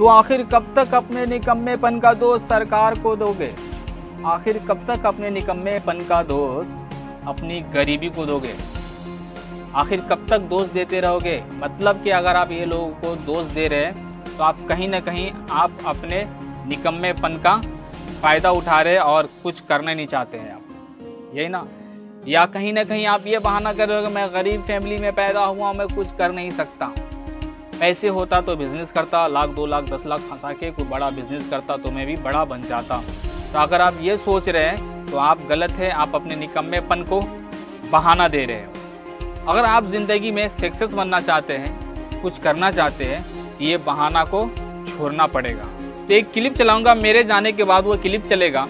तो आखिर कब तक अपने निकम्मेपन का दोष सरकार को दोगे? आखिर कब तक अपने निकम्मेपन का दोष अपनी गरीबी को दोगे? आखिर कब तक दोष देते रहोगे? मतलब कि अगर आप ये लोगों को दोष दे रहे हैं तो आप कहीं ना कहीं आप अपने निकम्मेपन का फ़ायदा उठा रहे और कुछ करना नहीं चाहते हैं आप। यही ना? या कहीं ना कहीं आप ये बहाना कर रहे हो कि मैं गरीब फैमिली में पैदा हुआ, मैं कुछ कर नहीं सकता। पैसे होता तो बिज़नेस करता, लाख, दो लाख, दस लाख फंसा के कोई बड़ा बिज़नेस करता तो मैं भी बड़ा बन जाता। तो अगर आप ये सोच रहे हैं तो आप गलत हैं, आप अपने निकम्मेपन को बहाना दे रहे हो। अगर आप ज़िंदगी में सक्सेस बनना चाहते हैं, कुछ करना चाहते हैं ये बहाना को छोड़ना पड़ेगा। तो एक क्लिप चलाऊँगा, मेरे जाने के बाद वो क्लिप चलेगा।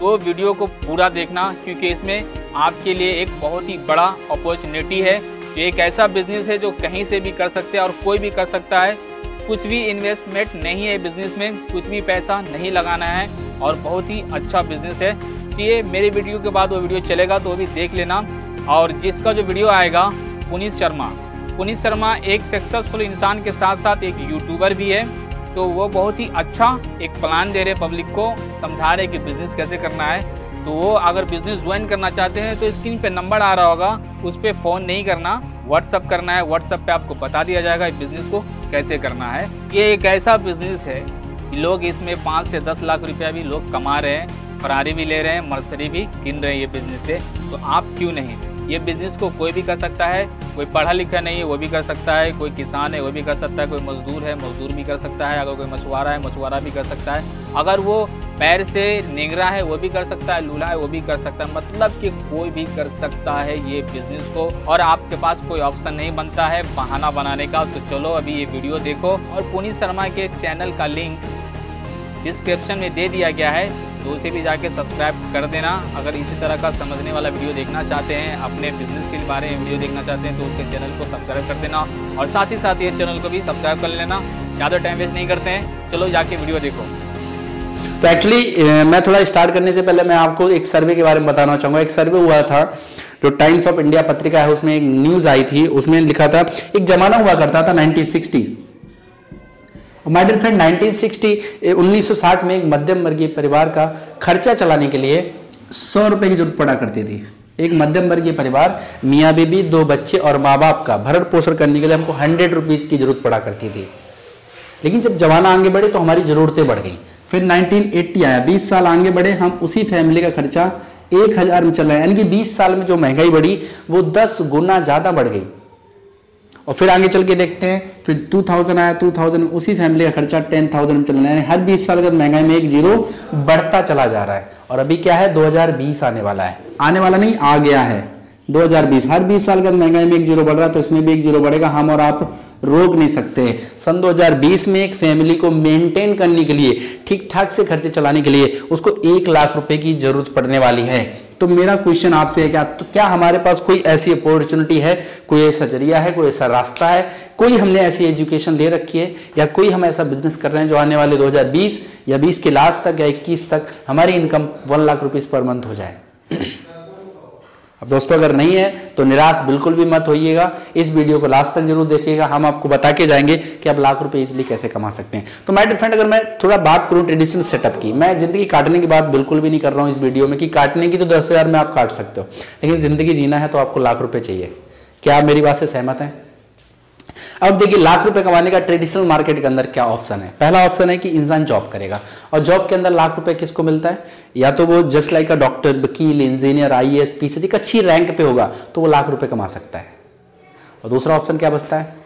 तो वीडियो को पूरा देखना, क्योंकि इसमें आपके लिए एक बहुत ही बड़ा अपॉर्चुनिटी है। ये एक ऐसा बिज़नेस है जो कहीं से भी कर सकते हैं और कोई भी कर सकता है। कुछ भी इन्वेस्टमेंट नहीं है बिज़नेस में, कुछ भी पैसा नहीं लगाना है और बहुत ही अच्छा बिज़नेस है। तो ये मेरे वीडियो के बाद वो वीडियो चलेगा तो वो भी देख लेना। और जिसका जो वीडियो आएगा, पुनीत शर्मा। पुनीत शर्मा एक सक्सेसफुल इंसान के साथ साथ एक यूट्यूबर भी है। तो वो बहुत ही अच्छा एक प्लान दे रहे पब्लिक को, समझा रहे कि बिज़नेस कैसे करना है। तो वो अगर बिज़नेस ज्वाइन करना चाहते हैं तो स्क्रीन पे नंबर आ रहा होगा। उस पर फ़ोन नहीं करना व्हाट्सअप करना है व्हाट्सअप पे आपको बता दिया जाएगा इस बिज़नेस को कैसे करना है। ये एक ऐसा बिज़नेस है लोग इसमें पाँच से दस लाख रुपया भी लोग कमा रहे हैं फरारी भी ले रहे हैं मर्सरी भी गिन रहे हैं ये बिज़नेस से। तो आप क्यों नहीं? ये बिज़नेस को कोई भी कर सकता है, कोई पढ़ा लिखा नहीं है, वो भी कर सकता है, कोई किसान है, वो भी कर सकता है, कोई मजदूर है, मजदूर भी कर सकता है, अगर कोई मछुआरा है, मछुआरा भी कर सकता है। अगर वो पैर से निगरा है, वो भी कर सकता है लूल्हा है, वो भी कर सकता है। मतलब कि कोई भी कर सकता है ये बिज़नेस को, और आपके पास कोई ऑप्शन नहीं बनता है बहाना बनाने का। तो चलो अभी ये वीडियो देखो, और पुनीत शर्मा के चैनल का लिंक डिस्क्रिप्शन में दे दिया गया है। तो उसे भी जाके सब्सक्राइब कर देना। अगर इसी तरह का समझने वाला वीडियो देखना चाहते हैं, अपने बिज़नेस के बारे में वीडियो देखना चाहते हैं तो उसके चैनल को सब्सक्राइब कर देना। और साथ ही साथ ये चैनल को भी सब्सक्राइब कर लेना। ज़्यादा टाइम वेस्ट नहीं करते हैं। चलो जाके वीडियो देखो। तो एक्चुअली मैं थोड़ा स्टार्ट करने से पहले मैं आपको एक सर्वे के बारे में बताना चाहूँगा। एक सर्वे हुआ था, जो टाइम्स ऑफ़ इंडिया पत्रिका है, उसमें एक न्यूज़ आई थी। उसमें लिखा था, एक जमाना हुआ करता था 1960 माय डियर फ्रेंड 1960 1960 में एक मध्यम वर्गीय परिवार का खर्चा चलाने के लिए सौ रुपये की ज़रूरत पड़ा करती थी। एक मध्यम वर्गीय परिवार, मियाँ बीबी, दो बच्चे और माँ बाप का भरण पोषण करने के लिए हमको हंड्रेड रुपीज़ की ज़रूरत पड़ा करती थी। लेकिन जब जमाना आगे बढ़े तो हमारी ज़रूरतें बढ़ गई। फिर 1980 आया। 20 साल आगे बढ़े, हम उसी फैमिली का खर्चा एक हज़ार में चल रहा है। यानी कि 20 साल में जो महँगाई बढ़ी, वो 10 गुना ज़्यादा बढ़ गई। और फिर आगे चल के देखते हैं फिर 2000 आया 2000 में उसी फैमिली का खर्चा 10,000 में चल रहा है। हर 20 साल का महँगाई में एक ज़ीरो बढ़ता चला जा रहा है। और अभी क्या है? 2020 आने वाला है। आने वाला नहीं आ गया है। 2020 हर 20 साल का महँगाई में एक ज़ीरो बढ़ रहा है तो इसमें भी एक ज़ीरो बढ़ेगा। हम और आप रोक नहीं सकते। सन 2020 में एक फैमिली को मेंटेन करने के लिए ठीक ठाक से खर्चे चलाने के लिए उसको एक लाख रुपए की ज़रूरत पड़ने वाली है। तो मेरा क्वेश्चन आपसे है क्या? तो क्या हमारे पास कोई ऐसी अपॉर्चुनिटी है? कोई ऐसा ज़रिया है? कोई ऐसा रास्ता है? कोई हमने ऐसी एजुकेशन ले रखी है? या कोई हम ऐसा बिज़नेस कर रहे हैं जो आने वाले 2020 या 20 के लास्ट तक या 21 तक हमारी income one lakh rupees per month हो जाए? अब दोस्तों, अगर नहीं है तो निराश बिल्कुल भी मत होइएगा। इस वीडियो को लास्ट तक ज़रूर देखिएगा। हम आपको बता के जाएँगे कि आप लाख रुपए इजिली कैसे कमा सकते हैं। तो माय फ्रेंड अगर मैं थोड़ा बात करूँ ट्रेडिशनल सेटअप की, मैं ज़िंदगी काटने की बात बिल्कुल भी नहीं कर रहा हूँ इस वीडियो में कि काटने की तो दस में आप काट सकते हो। लेकिन ज़िंदगी जीना है तो आपको लाख रुपये चाहिए। क्या आप मेरी बात से सहमत हैं? अब देखिए, लाख रुपए कमाने का ट्रेडिशनल मार्केट के अंदर क्या ऑप्शन है? पहला ऑप्शन है कि इंसान जॉब करेगा। और जॉब के अंदर लाख रुपए किसको मिलता है? या तो वो जस्ट लाइक अ डॉक्टर वकील engineer I S P C अच्छी रैंक पे होगा तो वो लाख रुपए कमा सकता है। और दूसरा ऑप्शन क्या बचता है?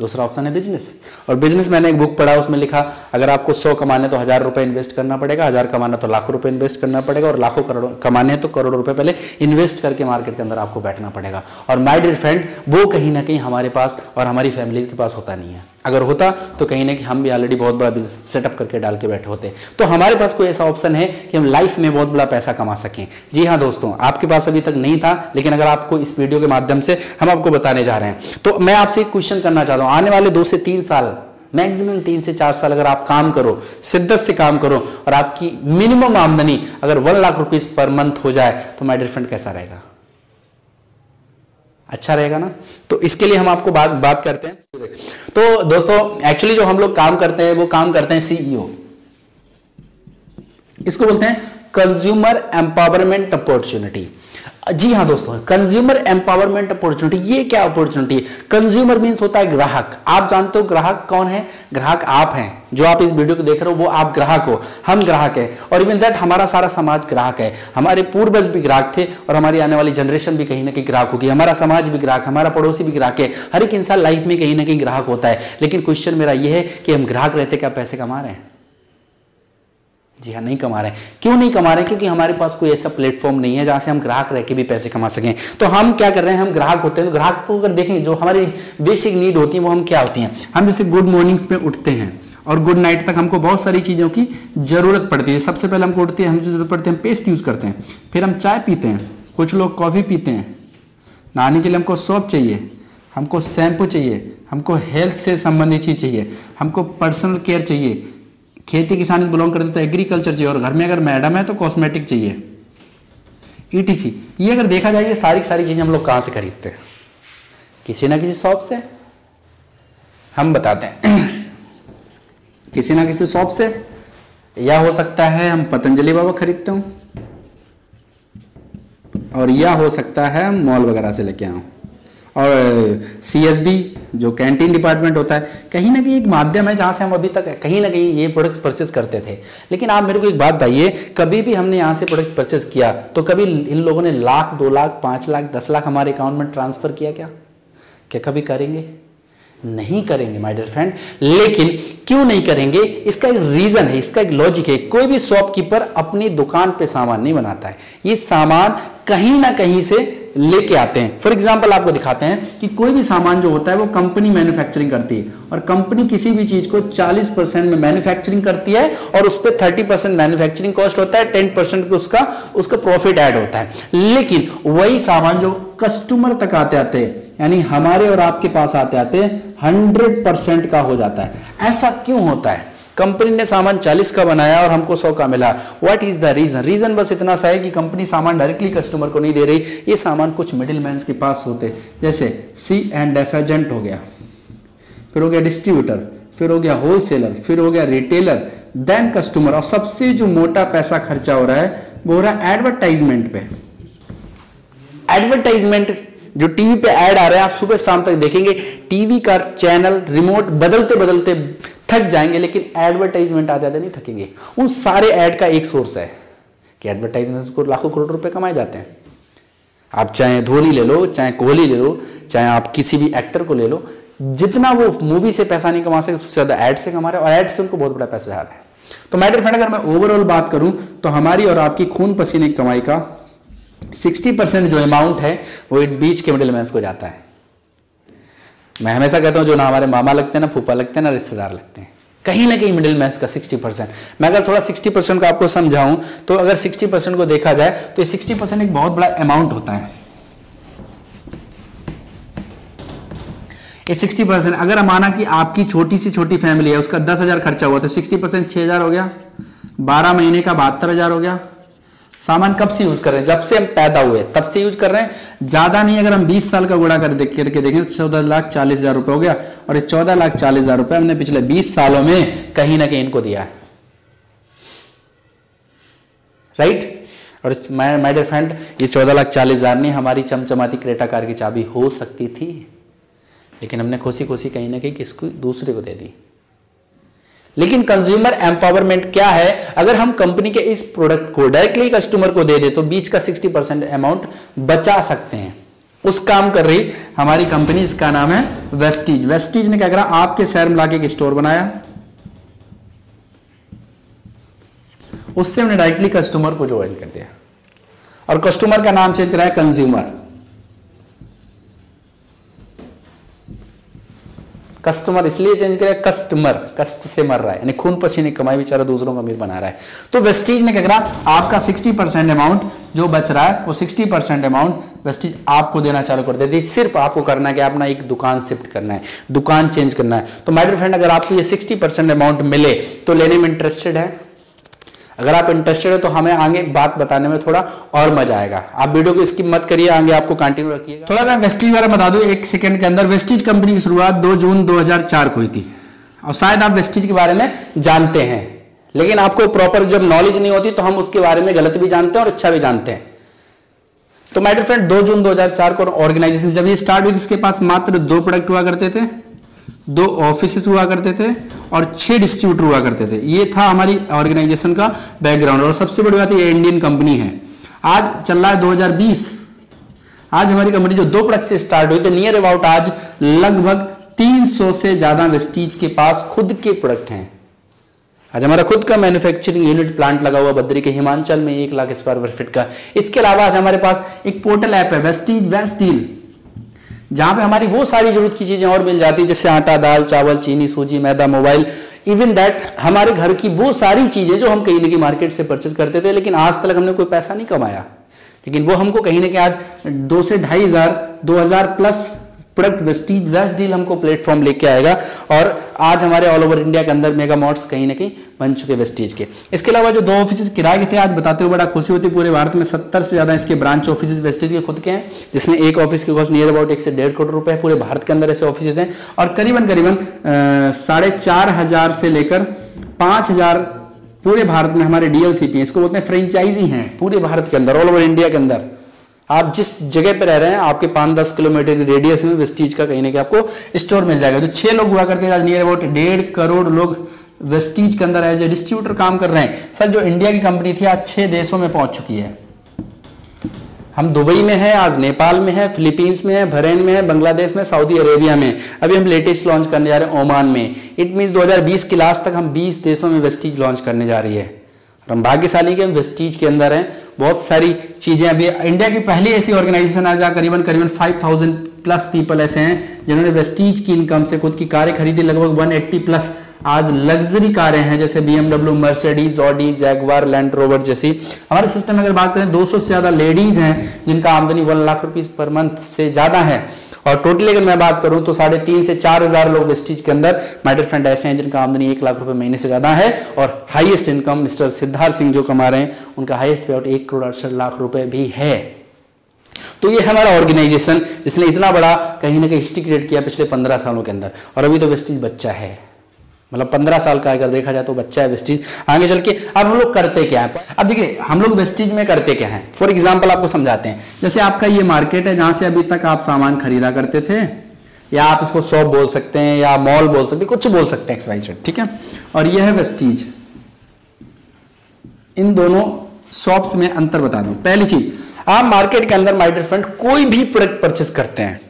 दूसरा ऑप्शन है बिज़नेस और बिज़नेस मैंने एक बुक पढ़ा, उसमें लिखा, अगर आपको सौ कमाने तो हज़ार रुपए इन्वेस्ट करना पड़ेगा, हज़ार कमाना तो लाखों रुपए इन्वेस्ट करना पड़ेगा, और लाखों करोड़ कमाने तो करोड़ों रुपए पहले इन्वेस्ट करके मार्केट के अंदर आपको बैठना पड़ेगा. और माई डियर फ्रेंड वो कहीं ना कहीं हमारे पास और हमारी फैमिली के पास होता नहीं है. अगर होता तो कहीं ना कहीं हम भी ऑलरेडी बहुत बड़ा बिज़नेस सेटअप करके डाल के बैठे होते। तो हमारे पास कोई ऐसा ऑप्शन है कि हम लाइफ में बहुत बड़ा पैसा कमा सकें। जी हाँ दोस्तों, आपके पास अभी तक नहीं था, लेकिन अगर आपको इस वीडियो के माध्यम से हम आपको बताने जा रहे हैं। तो मैं आपसे एक क्वेश्चन करना चाहता हूँ। आने वाले दो से तीन साल मैक्सिमम तीन से चार साल अगर आप काम करो, शिद्दत से काम करो और आपकी मिनिमम आमदनी अगर one lakh rupees per month हो जाए तो माई डिफरेंट कैसा रहेगा? अच्छा रहेगा ना? तो इसके लिए हम आपको बात बात करते हैं। तो दोस्तों एक्चुअली जो हम लोग काम करते हैं, वो काम करते हैं सीईओ इसको बोलते हैं कंज्यूमर एम्पावरमेंट अपॉर्चुनिटी जी हाँ दोस्तों कंज्यूमर एम्पावरमेंट अपॉर्चुनिटी ये क्या अपॉर्चुनिटी है कंज्यूमर मींस होता है ग्राहक। आप जानते हो ग्राहक कौन है? ग्राहक आप हैं। जो आप इस वीडियो को देख रहे हो, वो आप ग्राहक हो। हम ग्राहक है। और इवन दैट हमारा सारा समाज ग्राहक है। हमारे पूर्वज भी ग्राहक थे और हमारी आने वाली जनरेशन भी कहीं ना कहीं ग्राहक होगी। हमारा समाज भी ग्राहक, हमारा पड़ोसी भी ग्राहक है। हर एक इंसान लाइफ में कहीं ना कहीं ग्राहक होता है। लेकिन क्वेश्चन मेरा यह है कि हम ग्राहक रहते क्या पैसे कमा रहे हैं? जी हाँ नहीं कमा रहे। हैं क्यों नहीं कमा रहे? हैं क्योंकि हमारे पास कोई ऐसा प्लेटफॉर्म नहीं है जहाँ से हम ग्राहक रह के भी पैसे कमा सकें। तो हम क्या कर रहे हैं? हम ग्राहक होते हैं। तो ग्राहक को अगर देखें, जो हमारी बेसिक नीड होती है, वो हम क्या होती हैं? हम जैसे गुड मॉर्निंग्स पे उठते हैं और गुड नाइट तक हमको बहुत सारी चीज़ों की ज़रूरत पड़ती है। सबसे पहले हमको उठती है हमें ज़रूरत पड़ती है, हम पेस्ट यूज़ करते हैं। फिर हम चाय पीते हैं। कुछ लोग कॉफ़ी पीते हैं। नहाने के लिए हमको सॉप चाहिए। हमको शैम्पू चाहिए। हमको हेल्थ से संबंधित चीज़ चाहिए। हमको पर्सनल केयर चाहिए। खेती किसान से बिलोंग करते तो एग्रीकल्चर चाहिए। और घर में अगर मैडम है तो कॉस्मेटिक चाहिए। ईटीसी e ये अगर देखा जाए, ये सारी सारी चीज़ें हम लोग कहाँ से खरीदते हैं? किसी ना किसी शॉप से। हम बताते हैं। किसी ना किसी शॉप से। या हो सकता है हम पतंजलि बाबा खरीदते हूँ। और या हो सकता है मॉल वगैरह से लेके आऊँ और सीएसडी जो कैंटीन डिपार्टमेंट होता है, कहीं ना कहीं एक माध्यम है जहाँ से हम अभी तक, कहीं ना कहीं ये प्रोडक्ट्स परचेज करते थे। लेकिन आप मेरे को एक बात बताइए, कभी भी हमने यहाँ से प्रोडक्ट परचेज किया तो कभी इन लोगों ने लाख, दो लाख, पाँच लाख, दस लाख हमारे अकाउंट में ट्रांसफ़र किया क्या? क्या कभी करेंगे? नहीं करेंगे माय डियर फ्रेंड लेकिन क्यों नहीं करेंगे? इसका एक रीजन है, इसका एक लॉजिक है। कोई भी शॉपकीपर अपनी दुकान पे सामान नहीं बनाता है। ये सामान कहीं ना कहीं से लेके आते हैं। फॉर एग्ज़ाम्पल आपको दिखाते हैं कि कोई भी सामान जो होता है, वो कंपनी मैन्युफैक्चरिंग करती है। और कंपनी किसी भी चीज़ को 40 परसेंट में मैन्युफैक्चरिंग करती है और उस पर थर्टी परसेंट मैन्युफैक्चरिंग कॉस्ट होता है टेन परसेंट उसका उसका प्रॉफिट ऐड होता है। लेकिन वही सामान जो कस्टमर तक आते आते यानी हमारे और आपके पास आते आते हंड्रेड परसेंट का हो जाता है। ऐसा क्यों होता है? कंपनी ने सामान 40 का बनाया और हमको 100 का मिला। What is the reason reason बस इतना सा है कि कंपनी सामान डायरेक्टली कस्टमर को नहीं दे रही। ये सामान कुछ मिडिल मैन के पास होते। जैसे सी एंड एफ़ एजेंट हो गया। फिर हो गया डिस्ट्रीब्यूटर फिर हो गया होलसेलर फिर हो गया रिटेलर देन कस्टमर और सबसे जो मोटा पैसा खर्चा हो रहा है, वो हो रहा है एडवर्टाइजमेंट पे। एडवर्टाइजमेंट जो टीवी पे ऐड आ रहा है, आप सुबह शाम तक देखेंगे टीवी का चैनल रिमोट बदलते बदलते थक जाएँगे, लेकिन एडवर्टाइजमेंट आ जाते, नहीं थकेंगे। उन सारे ऐड का एक सोर्स है कि एडवर्टाइजमेंट को लाखों करोड़ रुपए कमाए जाते हैं। आप चाहे धोनी ले लो, चाहे कोहली ले लो, चाहे आप किसी भी एक्टर को ले लो, जितना वो मूवी से पैसा नहीं कमा सके, उससे ज़्यादा एड से कमा रहे और एड से उनको बहुत बड़ा पैसा आ रहा है। तो मैटर फ्रेंड अगर मैं ओवरऑल बात करूँ तो हमारी और आपकी खून पसीने की कमाई का 60 परसेंट जो अमाउंट है, वो बीच के मिडिल को जाता है। मैं हमेशा कहता हूँ, जो ना हमारे मामा लगते हैं, ना फूफा लगते हैं, ना रिश्तेदार लगते हैं। कहीं ना कहीं मिडिल मैन का 60 परसेंट मैं अगर थोड़ा 60 परसेंट का आपको समझाऊं तो अगर 60 परसेंट को देखा जाए तो ये 60 परसेंट एक बहुत बड़ा अमाउंट होता है। ये 60 परसेंट अगर माना कि आपकी छोटी सी छोटी फैमिली है, उसका दस हज़ार खर्चा हुआ तो 60 परसेंट छह हज़ार हो गया। बारह महीने का बहत्तर हज़ार हो गया। सामान कब से यूज़ कर रहे हैं? जब से हम पैदा हुए, तब से यूज़ कर रहे हैं? ज़्यादा नहीं, अगर हम 20 साल का गुड़ा कर देख, करके देखें तो चौदह लाख चालीस हज़ार रुपये हो गया। और ये चौदह लाख चालीस हज़ार रुपये हमने पिछले 20 सालों में कहीं ना कहीं इनको दिया है। राइट और माय डियर फ्रेंड ये चौदह लाख चालीस हज़ार नहीं, हमारी चमचमाती क्रेटा कार की चाबी हो सकती थी, लेकिन हमने खुशी खुशी कहीं ना कहीं किसको, दूसरे को दे दी। लेकिन कंज्यूमर एम्पावरमेंट क्या है? अगर हम कंपनी के इस प्रोडक्ट को डायरेक्टली कस्टमर को दे दे तो बीच का 60 परसेंट अमाउंट बचा सकते हैं। उस काम कर रही हमारी कंपनी इसका नाम है वेस्टीज वेस्टीज ने क्या करा? आपके शहर में लाके एक स्टोर बनाया। उससे हमने डायरेक्टली कस्टमर को ज्वाइन कर दिया। और कस्टमर का नाम चेंज कराया कंज्यूमर कस्टमर, इसलिए चेंज किया कस्टमर कष्ट से मर रहा है। यानी खून पसीने कमाई बेचारा दूसरों का अमीर बना रहा है। तो वेस्टीज ने क्या करा? आपका 60 परसेंट अमाउंट जो बच रहा है, वो 60 परसेंट अमाउंट वेस्टीज आपको देना चालू कर देती सिर्फ़ आपको करना है कि अपना एक दुकान शिफ्ट करना है, दुकान चेंज करना है। तो माइडर फ्रेंड अगर आपको ये सिक्सटी अमाउंट मिले तो लेने में इंटरेस्टेड है? अगर आप इंटरेस्टेड हो तो हमें आगे बात बताने में थोड़ा और मज़ा आएगा। आप वीडियो को स्किप मत करिए, आगे आपको कंटिन्यू रखिए थोड़ा मैं वेस्टीज बारे बता दूँ, एक सेकंड के अंदर वेस्टीज कंपनी की शुरुआत 2 जून 2004 को हुई थी। और शायद आप वेस्टीज के बारे में जानते हैं। लेकिन आपको प्रॉपर जब नॉलेज नहीं होती तो हम उसके बारे में गलत भी जानते हैं और अच्छा भी जानते हैं। तो माइडर फ्रेंड 2 जून 2004 को ऑर्गेनाइजेशन जब ये स्टार्ट हुई इसके पास मात्र दो प्रोडक्ट हुआ करते थे। दो ऑफ़िस हुआ करते थे और छह डिस्ट्रीब्यूटर हुआ करते थे। ये था हमारी ऑर्गेनाइजेशन का बैकग्राउंड और सबसे बड़ी बात ये इंडियन कंपनी है। आज चल रहा है 2020 आज हमारी कंपनी जो दो प्रोडक्ट से स्टार्ट हुई थी नियर अबाउट आज लगभग 300 से ज़्यादा वेस्टीज के पास खुद के प्रोडक्ट हैं। आज हमारा खुद का मैन्युफैक्चरिंग यूनिट प्लांट लगा हुआ बद्री के हिमाचल में, एक लाख स्क्वायर फीट का। इसके अलावा आज हमारे पास एक पोर्टल ऐप है वेस्टीज वेस्ट जहाँ पे हमारी वो सारी ज़रूरत की चीज़ें और मिल जाती है जैसे आटा, दाल, चावल, चीनी, सूजी, मैदा, मोबाइल इवन दैट हमारे घर की वो सारी चीज़ें जो हम कहीं ना कहीं मार्केट से परचेज करते थे, लेकिन आज तक हमने कोई पैसा नहीं कमाया। लेकिन वो हमको कहीं ना कहीं आज दो से ढाई हज़ार, दो हज़ार plus product Vestige waste deal हमको प्लेटफॉर्म लेके आएगा और आज हमारे ऑल ओवर इंडिया के अंदर मेगा मॉड्स कहीं ना कहीं बन चुके वेस्टीज के। इसके अलावा जो दो ऑफ़िस किराए के थे, आज बताते हुए बड़ा खुशी होती पूरे भारत में सत्तर से ज़्यादा इसके ब्रांच ऑफ़िस वेस्टीज के खुद के हैं, जिसमें एक ऑफ़िस के कॉस्ट नियर अबाउट एक से डेढ़ करोड़ रुपए पूरे भारत के अंदर ऐसे ऑफ़िस हैं और करीबन करीबन साढ़े चार हज़ार से लेकर पाँच हज़ार पूरे भारत में हमारे डीएलसीपी इसको बोलते हैं फ्रेंचाइजी हैं पूरे भारत के अंदर ऑल ओवर इंडिया के अंदर। आप जिस जगह पर रह रहे हैं, आपके पाँच दस किलोमीटर की रेडियस में वेस्टीज का कहीं ना कहीं आपको स्टोर मिल जाएगा। तो छह लोग हुआ करते हैं आज नियर अबाउट डेढ़ करोड़ लोग वेस्टीज के अंदर एज ए डिस्ट्रीब्यूटर काम कर रहे हैं। सर, जो इंडिया की कंपनी थी, आज छह देशों में पहुँच चुकी है। हम दुबई में है, आज नेपाल में है, फिलीपींस में है, बहरेन में है, बांग्लादेश में, सऊदी अरेबिया में। अभी हम लेटेस्ट लॉन्च करने जा रहे हैं ओमान में। इट मीन 2020 के लास्ट तक हम 20 देशों में वेस्टीज लॉन्च करने जा रही है। हम भाग्यशाली के हम वेस्टीज के अंदर हैं, बहुत सारी चीज़ें अभी इंडिया की पहली ऐसी ऑर्गेनाइजेशन आज करीबन करीबन 5000 प्लस पीपल ऐसे हैं, जिन्होंने वेस्टीज की इनकम से खुद की कारें खरीदी, लगभग 180 प्लस आज लग्जरी कारें हैं, जैसे BMW Mercedes Audi Jaguar Land Rover जैसी। हमारे सिस्टम में अगर बात करें 200 से ज़्यादा लेडीज़ हैं, जिनका आमदनी one lakh rupees per month से ज़्यादा है। और टोटली अगर मैं बात करूँ तो साढ़े तीन से चार हज़ार लोग वेस्टिज के अंदर माइडर फ्रेंड ऐसे हैं जिनका आमदनी एक लाख रुपए महीने से ज़्यादा है और highest income mister Siddharth Singh जो कमा रहे हैं, उनका हाईएस्ट पे आउट एक करोड़ अड़सठ लाख रुपए भी है। तो ये हमारा ऑर्गेनाइजेशन जिसने इतना बड़ा कहीं ना कहीं हिस्ट्री क्रिएट किया पिछले पंद्रह सालों के अंदर और अभी तो वेस्टिज बच्चा है। मतलब पंद्रह साल का अगर देखा जाए तो बच्चा है वेस्टीज आगे चल के अब हम लोग करते क्या है? अब देखिए, हम लोग वेस्टीज में करते क्या है? फॉर एग्ज़ाम्पल आपको समझाते हैं। जैसे आपका ये मार्केट है जहाँ से अभी तक आप सामान खरीदा करते थे, या आप इसको शॉप बोल सकते हैं, या मॉल बोल सकते हैं, कुछ बोल सकते हैं एक्सवाइज ठीक है? और यह है वेस्टीज इन दोनों शॉप्स में अंतर बता दूँ। पहली चीज़, आप मार्केट के अंदर माई फ्रेंड कोई भी प्रोडक्ट परचेस करते हैं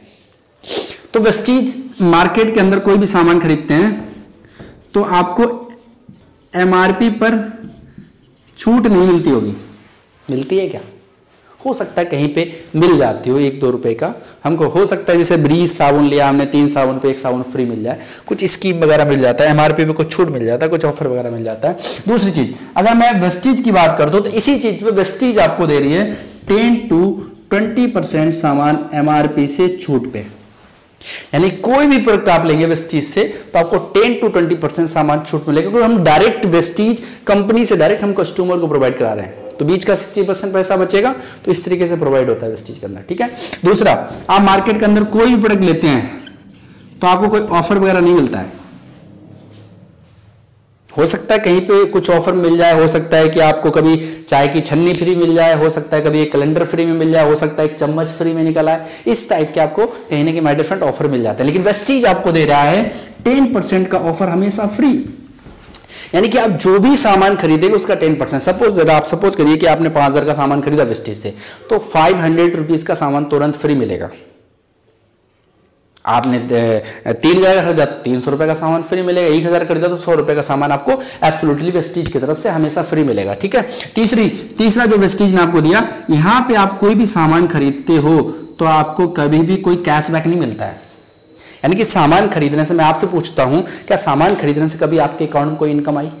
तो वेस्टीज मार्केट के अंदर कोई भी सामान खरीदते हैं तो आपको एमआरपी पर छूट नहीं मिलती होगी। मिलती है क्या? हो सकता है कहीं पे मिल जाती हो एक दो रुपए का। हमको हो सकता है जैसे ब्रीज साबुन लिया हमने, तीन साबुन पे एक साबुन फ्री मिल जाए। कुछ स्कीम वगैरह मिल जाता है एमआरपी पे कुछ छूट मिल जाता है, कुछ ऑफ़र वगैरह मिल जाता है। दूसरी चीज़, अगर मैं वेस्टीज की बात करता हूँ तो इसी चीज़ पे वेस्टीज आपको दे रही है टेन टू ट्वेंटी सामान एमआरपी से छूट पे। यानी कोई भी प्रोडक्ट आप लेंगे वेस्टीज से तो आपको 10 टू 20 परसेंट सामान छूट मिलेगा, क्योंकि हम डायरेक्ट वेस्टीज कंपनी से डायरेक्ट हम कस्टमर को प्रोवाइड करा रहे हैं। तो बीच का 60 परसेंट पैसा बचेगा तो इस तरीके से प्रोवाइड होता है वेस्टीज के अंदर, ठीक है? दूसरा, आप मार्केट के अंदर कोई भी प्रोडक्ट लेते हैं तो आपको कोई ऑफ़र वगैरह नहीं मिलता है। हो सकता है कहीं पे कुछ ऑफ़र मिल जाए, हो सकता है कि आपको कभी चाय की छन्नी फ्री मिल जाए, हो सकता है कभी एक कैलेंडर फ्री में मिल जाए, हो सकता है एक चम्मच फ्री में निकल आए इस टाइप के आपको कहीं ना कहीं माई डिफरेंट ऑफ़र मिल जाता है। लेकिन वेस्टीज आपको दे रहा है टेन परसेंट का ऑफ़र हमेशा फ्री यानी कि आप जो भी सामान खरीदेंगे, उसका टेन परसेंट सपोज़ आप सपोज़ करिए कि आपने पाँच हज़ार का सामान खरीदा वेस्टीज से तो फाइव हंड्रेड रुपीज़ का सामान तुरंत फ्री मिलेगा। आपने तीन हज़ार खरीदा तो तीन सौ रुपए का सामान फ्री मिलेगा, एक हज़ार खरीदा तो सौ रुपए का सामान आपको एब्सोल्युटली वेस्टीज की तरफ़ से हमेशा फ्री मिलेगा, ठीक है? तीसरी, तीसरा जो वेस्टीज ने आपको दिया, यहाँ पे आप कोई भी सामान खरीदते हो तो आपको कभी भी कोई कैशबैक नहीं मिलता है। यानी कि सामान खरीदने से मैं आपसे पूछता हूँ, क्या सामान खरीदने से कभी आपके अकाउंट में कोई इनकम आई?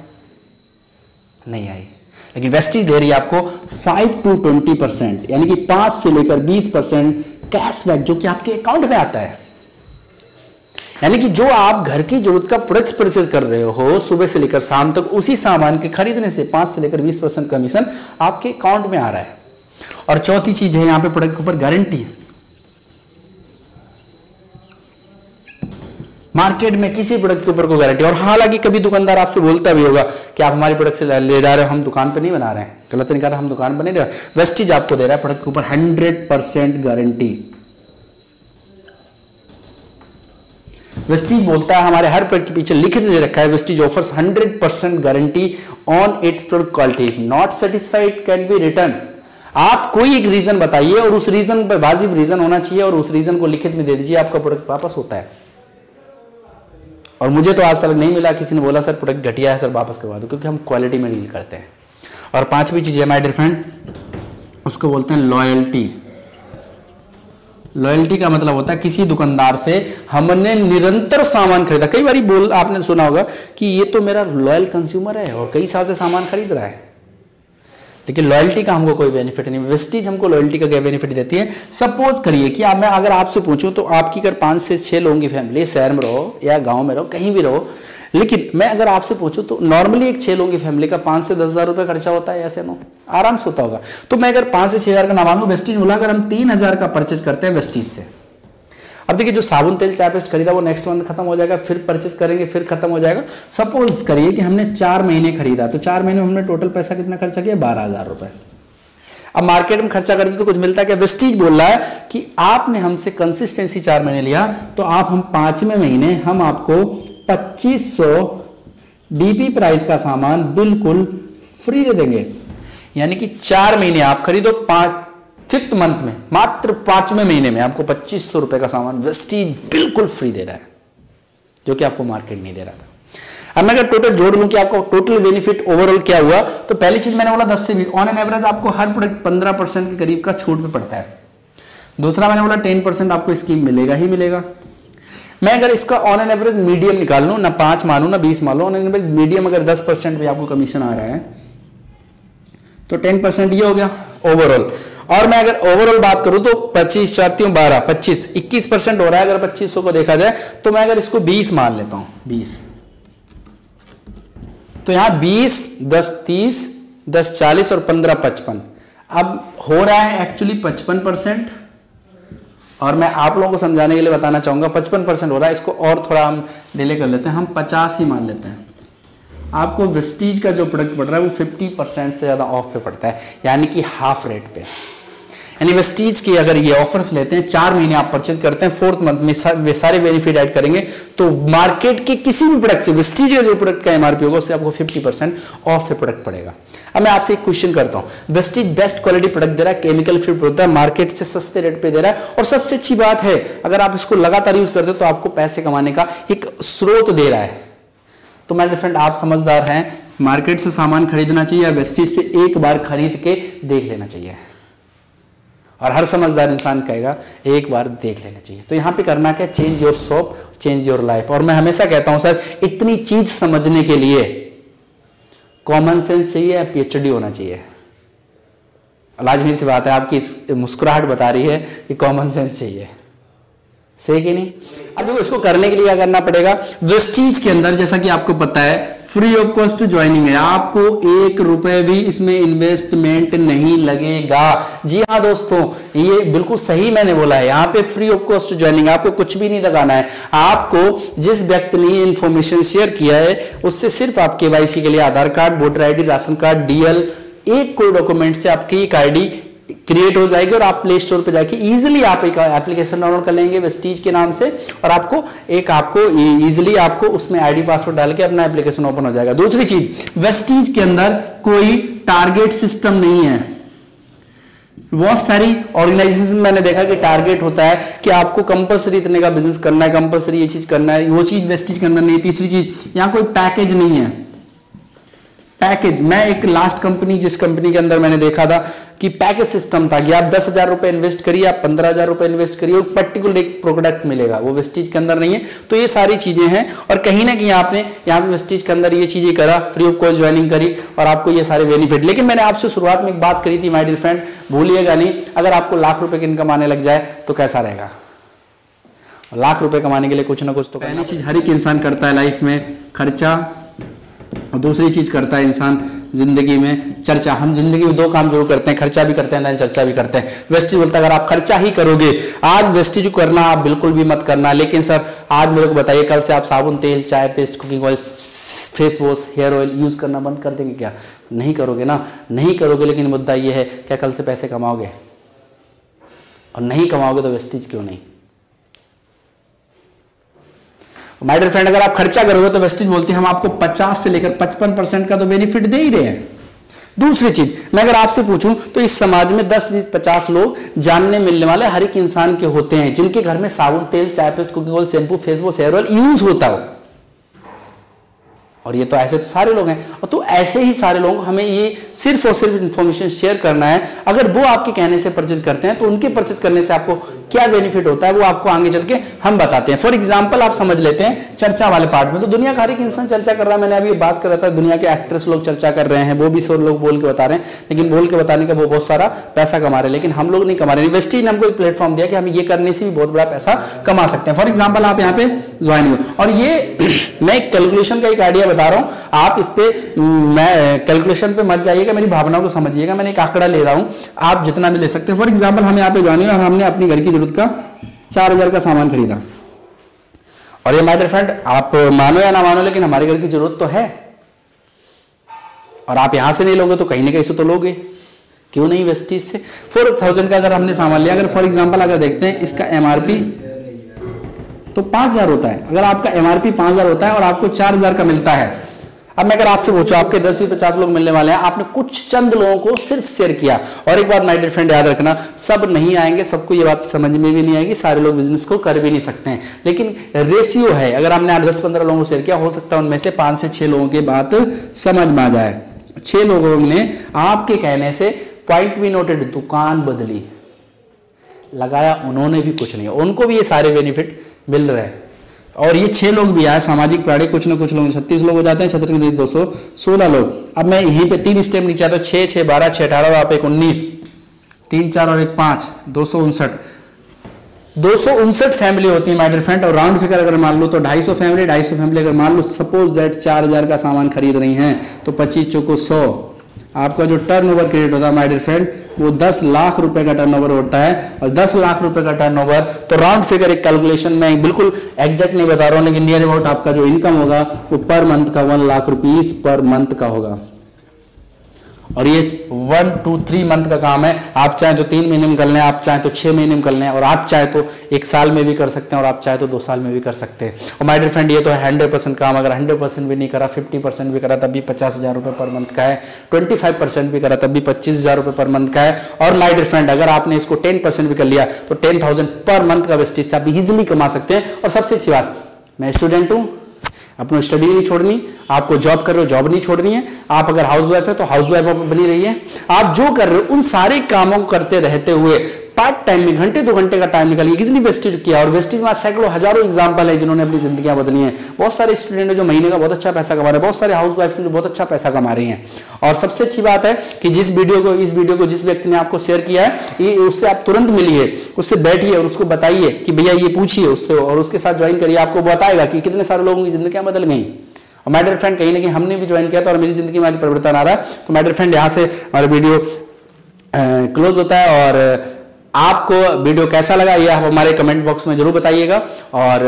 नहीं आई। लेकिन वेस्टीज दे रही है आपको फाइव टू ट्वेंटी परसेंट यानी कि पाँच से लेकर बीस परसेंट कैशबैक जो कि आपके अकाउंट में आता है। यानी कि जो आप घर की ज़रूरत का प्रोडक्ट परचेज कर रहे हो, सुबह से लेकर शाम तक उसी सामान के खरीदने से पाँच से लेकर बीस परसेंट कमीशन आपके अकाउंट में आ रहा है। और चौथी चीज़ है, यहाँ पे प्रोडक्ट के ऊपर गारंटी मार्केट में किसी प्रोडक्ट के ऊपर कोई गारंटी और हालाँकि कभी दुकानदार आपसे बोलता भी होगा कि आप हमारे प्रोडक्ट से ले जा रहे हो, हम दुकान पर नहीं बना रहे हैं। गलत नहीं कर रहे हम दुकान पर नहीं रहे वेस्टीज आपको दे रहा है प्रोडक्ट के ऊपर हंड्रेड परसेंट गारंटी वेस्टीज बोलता है, हमारे हर प्रोडक्ट के पीछे लिखित दे रखा है Vestige offers 100 percent guarantee on its product quality not satisfied can be return आप कोई एक रीजन बताइए और उस रीजन पर वाजिब रीजन होना चाहिए और उस रीजन को लिखित में दे दीजिए, आपका प्रोडक्ट वापस होता है। और मुझे तो आज तक नहीं मिला, किसी ने बोला, सर प्रोडक्ट घटिया है, सर, वापस करवा दो, क्योंकि हम क्वालिटी में डील करते हैं। और पांचवी चीज़ है माई डियर फ्रेंड उसको बोलते हैं लॉयल्टी लॉयल्टी का मतलब होता है किसी दुकानदार से हमने निरंतर सामान खरीदा। कई बार बोल, आपने सुना होगा कि ये तो मेरा लॉयल कंज्यूमर है और कई साल से सामान खरीद रहा है। लेकिन लॉयल्टी का हमको कोई बेनिफिट नहीं वेस्टीज हमको लॉयल्टी का क्या बेनिफिट देती है? सपोज़ करिए कि आप, मैं अगर आपसे पूछूँ तो आपकी अगर पाँच से छह लोगों की फैमिली शहर में रहो या गाँव में रहो, कहीं भी रहो लेकिन मैं अगर आपसे पूछूँ तो नॉर्मली एक छह लोगों की फैमिली का पाँच से दस हज़ार रुपये खर्चा होता है, ऐसे नो। आराम से होता होगा। तो मैं अगर पाँच से छह हज़ार का नाम मानू वेस्टीज बोला अगर हम तीन हज़ार का परचेज करते हैं वेस्टीज से। अब देखिए, जो साबुन, तेल, चाय पेस्ट खरीदा, वो नेक्स्ट मंथ खत्म हो जाएगा, फिर परचेज करेंगे, फिर खत्म हो जाएगा। सपोज़ करिए कि हमने चार महीने खरीदा तो चार महीने में हमने टोटल पैसा कितना खर्चा किया? बारह हज़ार रुपए। अब मार्केट में खर्चा करते तो कुछ मिलता है क्या? वेस्टीज बोल रहा है कि आपने हमसे कंसिस्टेंसी चार महीने लिया तो आप हम पाँचवें महीने हम आपको 2500 डीपी प्राइस का सामान बिल्कुल फ्री दे देंगे। यानी कि चार महीने आप खरीदो पाँच फिफ्थ मंथ में, मात्र पाँचवें महीने में आपको पच्चीस सौ रुपए का सामान वेस्टीज बिल्कुल फ्री दे रहा है, जो कि आपको मार्केट नहीं दे रहा था। अब मैं अगर टोटल जोड़ लूँ कि आपको टोटल बेनिफिट ओवरऑल क्या हुआ तो पहली चीज़ मैंने बोला 10 से 20 ऑन एन एवरेज आपको हर प्रोडक्ट 15 परसेंट के करीब का छूट में पड़ता है। दूसरा मैंने बोला 10 परसेंट आपको स्कीम मिलेगा ही मिलेगा। मैं अगर इसका ऑन एन एवरेज मीडियम निकाल लू ना पाँच मानू, ना बीस मान लो ऑन एन एवरेज मीडियम अगर दस परसेंट भी आपको कमीशन आ रहा है तो टेन परसेंट ये हो गया ओवरऑल और मैं अगर ओवरऑल बात करूँ तो 25 चार बारह, पच्चीस, इक्कीस परसेंट हो रहा है अगर 2500 को देखा जाए तो मैं अगर इसको 20 मान लेता हूँ 20 तो यहाँ 20 10 30 10 40 और 15 55 अब हो रहा है एक्चुअली 55 परसेंट। और मैं आप लोगों को समझाने के लिए बताना चाहूँगा, पचपन परसेंट हो रहा है, इसको और थोड़ा हम डिले कर लेते हैं, हम 50 ही मान लेते हैं। आपको वेस्टीज का जो प्रोडक्ट पड़ रहा है, वो 50 परसेंट से ज़्यादा ऑफ़ पे पड़ता है, यानी कि हाफ़ रेट पे। यानी वेस्टीज की अगर ये ऑफर्स लेते हैं, चार महीने आप परचेज करते हैं फोर्थ मंथ में वे सारे बेनिफिट ऐड करेंगे तो मार्केट के किसी भी प्रोडक्ट से वेस्टीज का जो प्रोडक्ट का एमआरपी होगा, उससे आपको 50 परसेंट ऑफ़ पे प्रोडक्ट पड़ेगा। अब मैं आपसे एक क्वेश्चन करता हूँ। वेस्टीज बेस्ट क्वालिटी प्रोडक्ट दे रहा है केमिकल फ्री प्रोडक्ट है मार्केट से सस्ते रेट पे दे रहा है, और सबसे अच्छी बात है, अगर आप इसको लगातार यूज़ करते हो तो आपको पैसे कमाने का एक स्रोत दे रहा है। तो मेरे फ्रेंड आप समझदार हैं मार्केट से सामान खरीदना चाहिए या वेस्टीज से एक बार खरीद के देख लेना चाहिए। और हर समझदार इंसान कहेगा, एक बार देख लेना चाहिए। तो यहाँ पे करना क्या? Change your shop change your life और मैं हमेशा कहता हूँ, सर, इतनी चीज़ समझने के लिए कॉमन सेंस चाहिए या पीएचडी होना चाहिए? लाजमी सी बात है, आपकी मुस्कुराहट बता रही है कि कॉमन सेंस चाहिए। सही कि नहीं? अब देखो, इसको करने के लिए क्या करना पड़ेगा? वेस्टीज के अंदर, जैसा कि आपको पता है फ्री ऑफ़ कॉस्ट ज्वाइनिंग है। आपको एक रुपए भी इसमें इन्वेस्टमेंट नहीं लगेगा। जी हाँ दोस्तों, ये बिल्कुल सही मैंने बोला है। यहाँ पे फ्री ऑफ़ कॉस्ट ज्वाइनिंग आपको कुछ भी नहीं लगाना है। आपको जिस व्यक्ति ने इन्फॉर्मेशन शेयर किया है, उससे सिर्फ़ आप केवाईसी के लिए Aadhaar card voter ID ration card DL एक कोई डॉक्यूमेंट से आपकी एक आईडी क्रिएट हो जाएगी और आप प्ले स्टोर पर जाके इजीली आप एक एप्लीकेशन डाउनलोड कर लेंगे वेस्टीज के नाम से और आपको एक आपको इजीली आपको उसमें आईडी पासवर्ड डाल के अपना एप्लीकेशन ओपन हो जाएगा। दूसरी चीज़ वेस्टीज के अंदर कोई टारगेट सिस्टम नहीं है। बहुत सारी ऑर्गेनाइजेशन मैंने देखा कि टारगेट होता है कि आपको कंपलसरी इतने का बिज़नेस करना है कंपलसरी ये चीज़ करना है, वो चीज़ वेस्टीज के अंदर नहीं, तीसरी चीज़, यहाँ कोई पैकेज नहीं है। पैकेज मैं एक लास्ट कंपनी जिस कंपनी के अंदर मैंने देखा था कि पैकेज सिस्टम था कि आप दस हज़ार रुपए इन्वेस्ट करिए, आप पंद्रह हज़ार रुपए इन्वेस्ट करिए पर्टिकुलर एक प्रोडक्ट मिलेगा, वो वेस्टेज के अंदर नहीं है। तो ये सारी चीज़ें हैं, और कहीं ना कहीं आपने यहाँ पे वेस्टीज के अंदर ये चीज़ें करा फ्री ऑफ़ कॉस्ट ज्वाइनिंग करी, और आपको ये सारे बेनिफिट लेकिन मैंने आपसे शुरुआत में एक बात करी थी माई डियर फ्रेंड भूलिएगा नहीं, अगर आपको लाख रुपए की इनकम आने लग जाए तो कैसा रहेगा? लाख रुपए कमाने के लिए कुछ ना कुछ तो पहली चीज़, हर एक इंसान करता है लाइफ में खर्चा और दूसरी चीज़ करता है इंसान ज़िंदगी में चर्चा। हम ज़िंदगी में दो काम ज़रूर करते हैं, खर्चा भी करते हैं चर्चा भी करते हैं। वेस्टेज बोलता है, अगर आप खर्चा ही करोगे, आज वेस्टेज करना, आप बिल्कुल भी मत करना। लेकिन सर, आज मेरे को बताइए, कल से आप साबुन, तेल, चाय, paste cooking oil face wash hair oil use करना बंद कर देंगे क्या? नहीं करोगे ना? नहीं करोगे, लेकिन मुद्दा यह है, क्या कल से पैसे कमाओगे? और नहीं कमाओगे तो वेस्टेज क्यों नहीं? माय डियर फ्रेंड अगर आप खर्चा करोगे तो वेस्टेज बोलती है, हम आपको 50 से लेकर 55 परसेंट का तो बेनिफिट दे ही रहे हैं। दूसरी चीज़, मैं अगर आपसे पूछूँ तो इस समाज में 10 20 50 लोग जानने मिलने वाले हर एक इंसान के होते हैं, जिनके घर में साबुन, तेल, चाय paste cooking oil shampoo face wash hair oil use होता हो। और ये तो ऐसे तो सारे लोग हैं। और तो ऐसे ही सारे लोग, हमें ये सिर्फ़ और सिर्फ़ इन्फॉर्मेशन शेयर करना है। अगर वो आपके कहने से परचेज करते हैं तो उनके परचेज करने से आपको क्या बेनिफिट होता है वो आपको आगे चल के हम बताते हैं। फॉर एग्ज़ाम्पल आप समझ लेते हैं चर्चा वाले पार्ट में। तो दुनिया का हर एक इंसान चर्चा कर रहा है। मैंने अभी बात कर रहा था, दुनिया के एक्ट्रेस लोग चर्चा कर रहे हैं। वो भी सौ लोग बोल के बता रहे हैं। लेकिन बोल के बताने का वो बहुत सारा पैसा कमा रहे हैं। लेकिन हम लोग नहीं कमा रहे इन्वेस्टी ने हमको एक प्लेटफॉर्म दिया कि हम ये करने से भी बहुत बड़ा पैसा कमा सकते हैं। फॉर एग्ज़ाम्पल आप यहाँ पे ज्वाइन हुए। और ये मैं एक कैलकुलेशन का एक आइडिया बता रहा हूँ। आप इस पर मैं कैलकुलेशन पे मत जाइएगा। मेरी भावनाओं को समझिएगा। मैंने एक आंकड़ा ले रहा हूँ। आप जितना भी ले सकते हैं। फॉर एग्ज़ाम्पल हम यहाँ पे ज्वाइन हुए हमने अपनी घर की ज़रूरत का चार हज़ार का सामान खरीदा। और ये माइटर फ्रेंड आप मानो या ना मानो, लेकिन हमारे घर की ज़रूरत तो है। और आप यहाँ से नहीं लोगे तो कहीं ना कहीं से तो लोगे। क्यों नहीं वेस्टीज से? फोर थाउज़ेंड का अगर हमने सामान लिया, अगर फॉर एग्ज़ाम्पल अगर देखते हैं, इसका एमआरपी तो पाँच हज़ार होता है। अगर आपका एमआरपी पाँच हज़ार होता है और आपको चार हज़ार का मिलता है अब मैं अगर आपसे पूछूँ, आपके दस भी पचास लोग मिलने वाले हैं, आपने कुछ चंद लोगों को सिर्फ़ शेयर किया। और एक बात माइडियर फ्रेंड याद रखना, सब नहीं आएँगे, सबको ये बात समझ में भी नहीं आएगी, सारे लोग बिज़नेस को कर भी नहीं सकते हैं। लेकिन रेशियो है, अगर आपने आठ, दस, पंद्रह लोगों को शेयर किया, हो सकता है उनमें से पाँच से छह लोगों की बात समझ में आ जाए। छह लोगों ने आपके कहने से पॉइंट भी नोटेड दुकान बदली। लगाया, उन्होंने भी कुछ नहीं। उनको भी ये सारे बेनिफिट मिल रहे हैं। और ये छह लोग भी आए, सामाजिक प्राणी, कुछ ना कुछ लोग, छत्तीस लोग हो जाते हैं छत्तीस दो सौ सोलह लोग। अब मैं यहीं पे तीन स्टेप नीचे आता हूँ छः छः बारह छः अठारह, आप एक उन्नीस, तीन, चार और एक पाँच, दो सौ उनसठ। दो सौ उनसठ फैमिली होती है माइडर फ्रेंड और राउंड फिगर अगर मान लो तो ढाई सौ फैमिली ढाई सौ फैमिली अगर मान लो सपोज़ दैट चार हज़ार का सामान खरीद रही हैं तो पच्चीस चौको सौ। आपका जो टर्न ओवर क्रिएट होता है माई डियर फ्रेंड वो 10 लाख रुपए का टर्नओवर होता है। और 10 लाख रुपए का टर्नओवर तो राउंड फिगर एक कैलकुलेशन में बिल्कुल एग्जैक्ट नहीं बता रहा हूँ, लेकिन नियर अबाउट आपका जो इनकम होगा, वो पर मंथ का one lakh rupees per month का होगा। और ये वन टू थ्री मंथ का काम है। आप चाहे तो तीन महीने में कर लें, आप चाहे तो छह महीने में कर लें, और आप चाहे तो एक साल में भी कर सकते हैं, और आप चाहे तो दो साल में भी कर सकते हैं। और माई डियर फ्रेंड ये तो है हंड्रेड परसेंट काम। अगर हंड्रेड परसेंट भी नहीं करा फिफ्टी परसेंट भी करा, तब भी पचास हज़ार रुपये पर मंथ का है। ट्वेंटी फाइव परसेंट भी करा, तब भी पच्चीस हज़ार रुपये पर मंथ का है। और माई डियर फ्रेंड अगर आपने इसको टेन परसेंट भी कर लिया तो टेन थाउज़ेंड पर मंथ का वेस्टेज आप इजिली कमा सकते हैं। और सबसे अच्छी बात, मैं स्टूडेंट हूँ अपनी स्टडी नहीं छोड़नी, आपको जॉब कर रहे हो, जॉब नहीं छोड़नी है। आप अगर हाउस वाइफ है तो हाउस वाइफ बनी रही है आप जो कर रहे हो, उन सारे कामों को करते रहते हुए पार्ट टाइम में, घंटे, दो घंटे का टाइम निकालिए इजिली वेस्टेज किया? और वेस्टेज में सैकड़ों, हज़ारों एग्ज़ाम्पल है जिन्होंने अपनी ज़िंदगी बदली हैं। बहुत सारे स्टूडेंट है जो महीने का बहुत अच्छा पैसा कमा रहे हैं। बहुत सारे हाउस वाइफ जो बहुत अच्छा पैसा कमा रही हैं। और सबसे अच्छी बात है कि जिस वीडियो को, इस वीडियो को जिस व्यक्ति ने आपको शेयर किया है उससे आप तुरंत मिलिए, उससे बैठिए और उसको बताइए कि भैया ये पूछिए उससे और उसके साथ ज्वाइन करिए। आपको बताएगा कि कितने सारे लोगों की ज़िंदगी बदल गई। और माइडर फ्रेंड कहीं ना कहीं हमने भी ज्वाइन किया था और मेरी ज़िंदगी में आज परिवर्तन आ रहा है। तो माइडर फ्रेंड यहाँ से हमारा वीडियो क्लोज होता है और आपको वीडियो कैसा लगा यह आप हमारे कमेंट बॉक्स में ज़रूर बताइएगा। और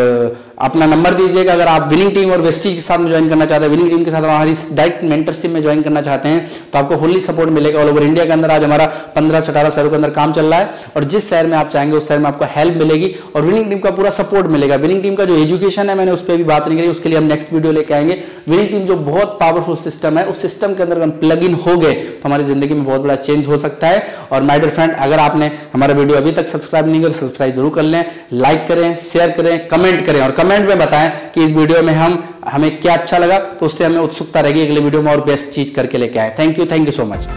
अपना नंबर दीजिएगा। अगर आप विनिंग टीम और वेस्टीज के साथ में ज्वाइन करना चाहते हैं विनिंग टीम के साथ हमारी डायरेक्ट मेंटरशिप में ज्वाइन करना चाहते हैं तो आपको फुल्ली सपोर्ट मिलेगा ऑल ओवर इंडिया के अंदर। आज हमारा पंद्रह से अठारह शहरों के अंदर काम चल रहा है और जिस शहर में आप चाहेंगे, उस शहर में आपको हेल्प मिलेगी और विनिंग टीम का पूरा सपोर्ट मिलेगा। विनिंग टीम का जो एजुकेशन है, मैंने उस पर भी बात नहीं करी, उसके लिए हम नेक्स्ट वीडियो लेके आएँगे। विनिंग टीम जो बहुत पावरफुल सिस्टम है, उस सिस्टम के अंदर हम प्लग इन हो गए तो हमारी ज़िंदगी में बहुत बड़ा चेंज हो सकता है। और माई डियर फ्रेंड अगर आपने हमारा वीडियो अभी तक सब्सक्राइब नहीं किया तो सब्सक्राइब ज़रूर कर लें। लाइक करें शेयर करें कमेंट करें और कमेंट में बताएँ कि इस वीडियो में हम, हमें क्या अच्छा लगा तो उससे हमें उत्सुकता रहेगी, अगले वीडियो में और बेस्ट चीज़ करके लेके आए। Thank you thank you so much